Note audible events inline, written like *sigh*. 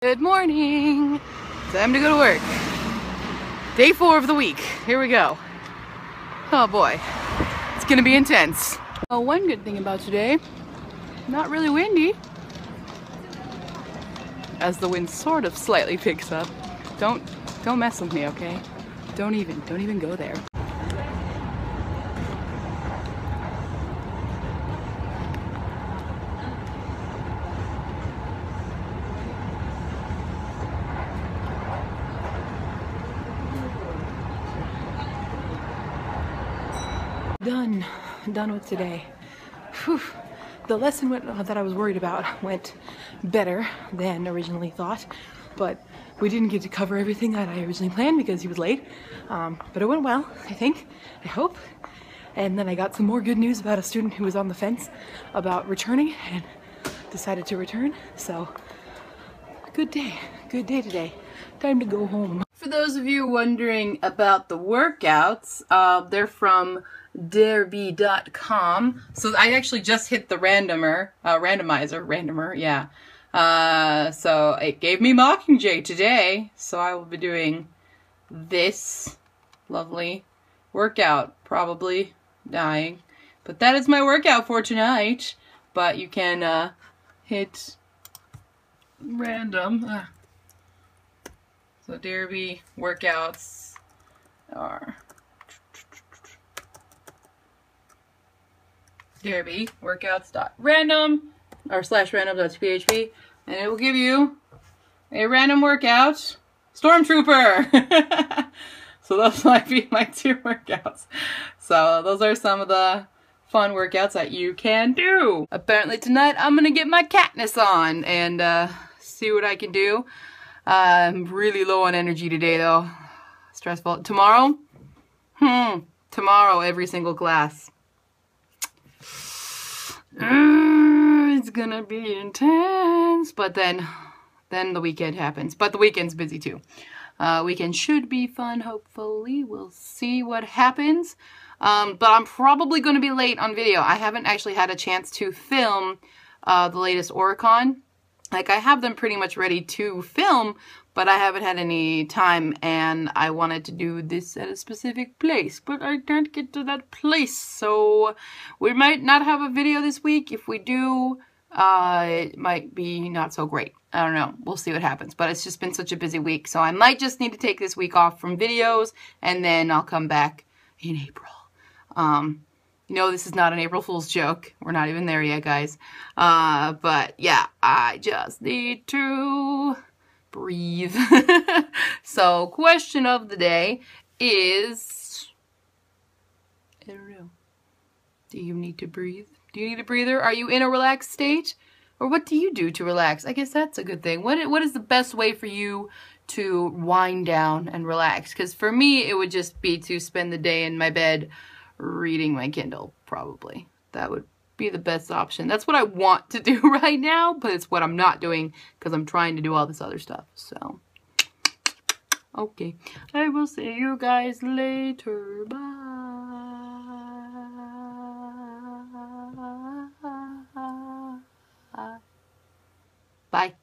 Good morning. Time to go to work. Day four of the week. Here we go. Oh boy. It's gonna be intense. Oh, one good thing about today, not really windy. As the wind sort of slightly picks up. Don't, don't mess with me, okay? Don't even, don't even go there. Done. Done with today. Whew. The lesson went, uh, that I was worried about went better than originally thought, but we didn't get to cover everything that I originally planned because he was late. Um, but it went well, I think, I hope. And then I got some more good news about a student who was on the fence about returning and decided to return. So, good day. Good day today. Time to go home. For those of you wondering about the workouts, uh, they're from darebee.com. So I actually just hit the randomer, uh, randomizer, randomer, yeah. Uh, so it gave me Mockingjay today. So I will be doing this lovely workout, probably dying. But that is my workout for tonight. But you can, uh, hit random. Ah. So Darebee workouts are Darebee workouts dot random or slash random dot php and it will give you a random workout stormtrooper. *laughs* So those *laughs* might be my two workouts. So those are some of the fun workouts that you can do. Apparently tonight i'm gonna get my Katniss on and uh, see what i can do. Uh, i'm really low on energy today though. Stressful. Tomorrow? Hmm. Tomorrow every single class it's gonna be intense. But then, then the weekend happens. But the weekend's busy too. Uh, weekend should be fun, hopefully. We'll see what happens. Um, but I'm probably going to be late on video. I haven't actually had a chance to film uh, the latest Oricon. Like, I have them pretty much ready to film, but I haven't had any time and I wanted to do this at a specific place, but I can't get to that place. So we might not have a video this week. If we do, uh, it might be not so great. I don't know. We'll see what happens. But it's just been such a busy week. So I might just need to take this week off from videos and then I'll come back in April. Um, no, this is not an April Fool's joke. We're not even there yet, guys. Uh, but yeah, I just need to breathe. *laughs* so, question of the day is know. Do you need to breathe? Do you need a breather? Are you in a relaxed state? Or what do you do to relax? I guess that's a good thing. What what is the best way for you to wind down and relax? Cuz for me it would just be to spend the day in my bed reading my Kindle probably. That would be the best option. That's what I want to do *laughs* right now, but it's what I'm not doing because I'm trying to do all this other stuff. So, okay. I will see you guys later. Bye. Bye.